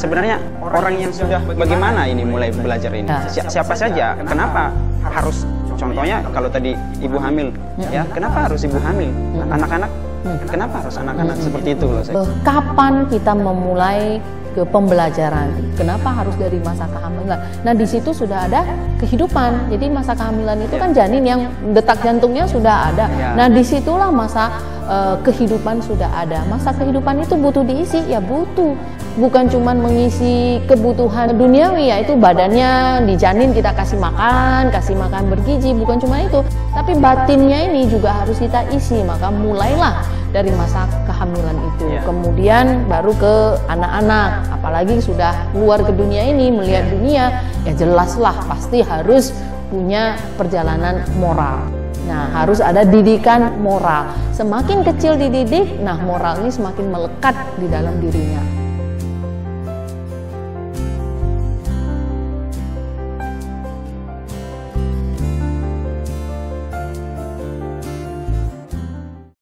sebenarnya orang yang sudah bagaimana ini mulai belajar ini? Ya. Si- Siapa saja? Kenapa harus contohnya kalau tadi ibu hamil ya, kenapa harus ibu hamil? Anak-anak kenapa harus anak-anak seperti itu loh saya? Eh, kapan kita memulai ke pembelajaran? Kenapa harus dari masa kehamilan? Nah, di situ sudah ada kehidupan. Jadi masa kehamilan itu kan janin yang detak jantungnya sudah ada. Ya. Nah, di situlah masa eh, kehidupan sudah ada. Masa kehidupan itu butuh diisi, ya butuh. Bukan cuman mengisi kebutuhan duniawi, yaitu badannya di janin kita kasih makan, kasih makan bergizi, bukan cuma itu. Tapi batinnya ini juga harus kita isi. Maka mulailah dari masa kehamilan itu. Ya. Kemudian baru ke anak-anak, apalagi sudah keluar ke dunia ini melihat dunia, ya jelaslah pasti harus punya perjalanan moral. Nah, harus ada didikan moral. Semakin kecil dididik, nah moral ini semakin melekat di dalam dirinya.